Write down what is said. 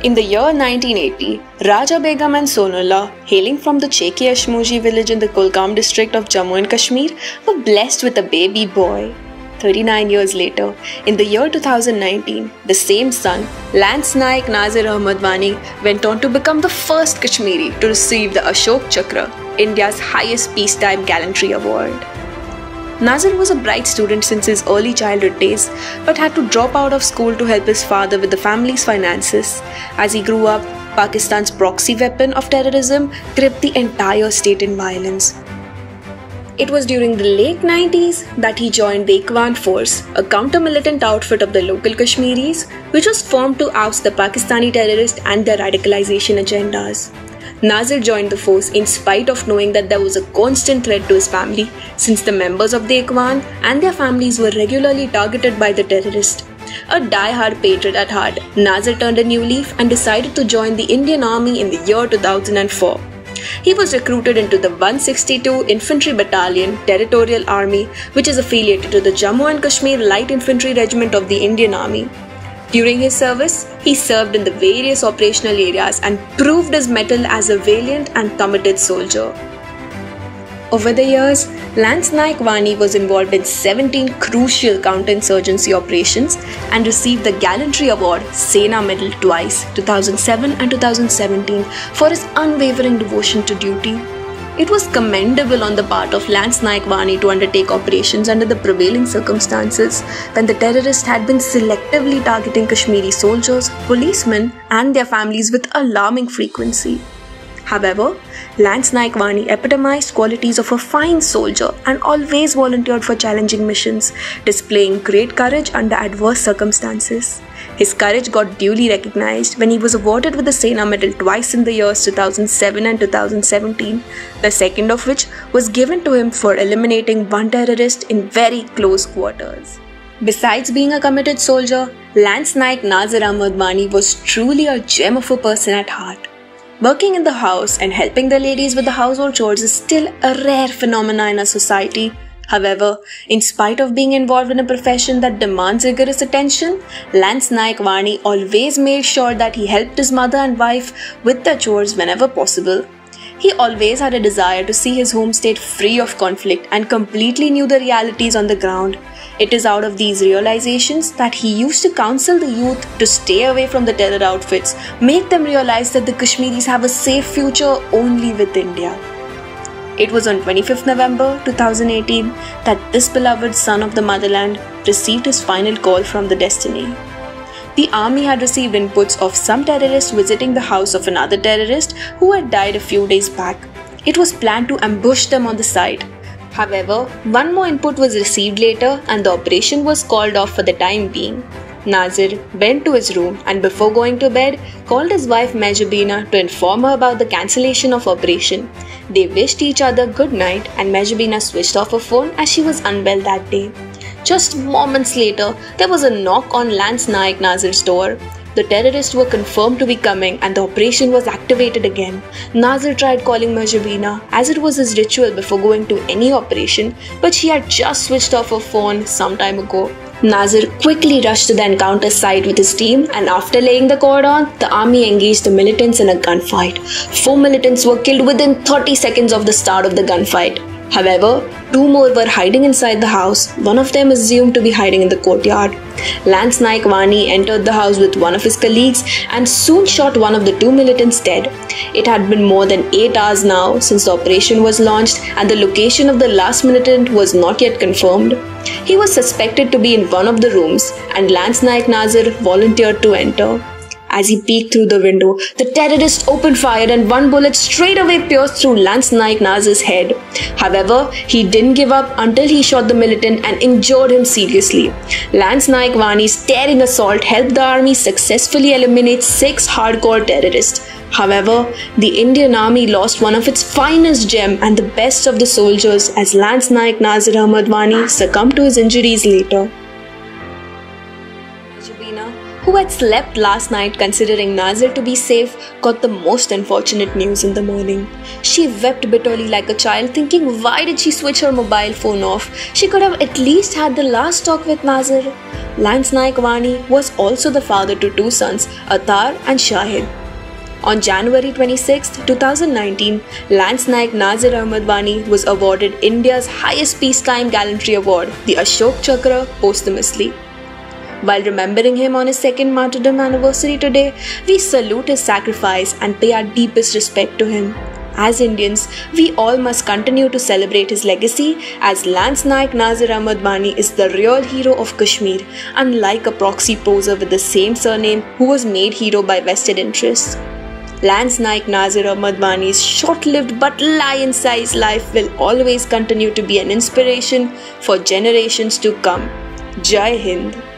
In the year 1980, Raja Begum and Sonullah, hailing from the Cheki Ashmuji village in the Kulgam district of Jammu and Kashmir, were blessed with a baby boy. 39 years later, in the year 2019, the same son, Lance Naik Nazir Ahmad Wani, went on to become the first Kashmiri to receive the Ashok Chakra, India's highest peacetime gallantry award. Nazir was a bright student since his early childhood days, but had to drop out of school to help his father with the family's finances. As he grew up, Pakistan's proxy weapon of terrorism gripped the entire state in violence. It was during the late 90s that he joined the Ikhwan Force, a counter militant outfit of the local Kashmiris, which was formed to oust the Pakistani terrorists and their radicalization agendas. Nazir joined the force in spite of knowing that there was a constant threat to his family, since the members of the Ikhwan and their families were regularly targeted by the terrorists. A die-hard patriot at heart, Nazir turned a new leaf and decided to join the Indian Army in the year 2004. He was recruited into the 162 Infantry Battalion Territorial Army, which is affiliated to the Jammu and Kashmir Light Infantry Regiment of the Indian Army. During his service, he served in the various operational areas and proved his mettle as a valiant and committed soldier. Over the years, Lance Naik Wani was involved in 17 crucial counterinsurgency operations and received the Gallantry Award Sena Medal twice, 2007 and 2017, for his unwavering devotion to duty. It was commendable on the part of Lance Naik Wani to undertake operations under the prevailing circumstances when the terrorists had been selectively targeting Kashmiri soldiers, policemen, and their families with alarming frequency. However, Lance Naik Wani epitomized qualities of a fine soldier and always volunteered for challenging missions, displaying great courage under adverse circumstances. His courage got duly recognized when he was awarded with the Sena Medal twice in the years 2007 and 2017, the second of which was given to him for eliminating one terrorist in very close quarters. Besides being a committed soldier, Lance Naik Nazir Ahmad Wani was truly a gem of a person at heart. Working in the house and helping the ladies with the household chores is still a rare phenomenon in our society However, in spite of being involved in a profession that demands rigorous attention, Lance Naik Wani always made sure that he helped his mother and wife with their chores whenever possible. He always had a desire to see his home state free of conflict and completely knew the realities on the ground. It is out of these realizations that he used to counsel the youth to stay away from the terror outfits, make them realize that the Kashmiris have a safe future only with India. It was on 25th November 2018 that this beloved son of the motherland received his final call from the destiny. The army had received inputs of some terrorists visiting the house of another terrorist who had died a few days back. It was planned to ambush them on the site. However, one more input was received later and the operation was called off for the time being. Nazir went to his room and before going to bed called his wife Majabina to inform her about the cancellation of operation. They wished each other good night and Majabina switched off her phone as she was unwell that day. Just moments later, there was a knock on Lance Naik Nazir's door. The terrorists were confirmed to be coming and the operation was activated again. Nazir tried calling Majabina as it was his ritual before going to any operation, but she had just switched off her phone some time ago. Nazir quickly rushed to the encounter site with his team, and after laying the cordon, the army engaged the militants in a gunfight. Four militants were killed within 30 seconds of the start of the gunfight. However, two more were hiding inside the house, one of them assumed to be hiding in the courtyard. Lance Naik Wani entered the house with one of his colleagues and soon shot one of the two militants dead. It had been more than 8 hours now since the operation was launched and the location of the last militant was not yet confirmed. He was suspected to be in one of the rooms and Lance Naik Nazir volunteered to enter. As he peeked through the window, the terrorist opened fire and one bullet straight away pierced through Lance Naik Nazir's head. However, he didn't give up until he shot the militant and injured him seriously. Lance Naik Wani's daring assault helped the army successfully eliminate six hardcore terrorists. However, the Indian army lost one of its finest gem and the best of the soldiers as Lance Naik Nazir Ahmad succumbed to his injuries later. Who had slept last night considering Nazir to be safe, got the most unfortunate news in the morning. She wept bitterly like a child, thinking why did she switch her mobile phone off? She could have at least had the last talk with Nazir. Lance Naik Wani was also the father to two sons, Atar and Shahid. On January 26, 2019, Lance Naik Nazir Ahmad Wani was awarded India's highest peacetime gallantry award, the Ashok Chakra, posthumously. While remembering him on his second martyrdom anniversary today, we salute his sacrifice and pay our deepest respect to him. As Indians, we all must continue to celebrate his legacy as Lance Naik Nazir Ahmad Wani is the real hero of Kashmir, unlike a proxy poser with the same surname who was made hero by vested interests. Lance Naik Nazir Ahmad Wani's short lived but lion sized life will always continue to be an inspiration for generations to come. Jai Hind.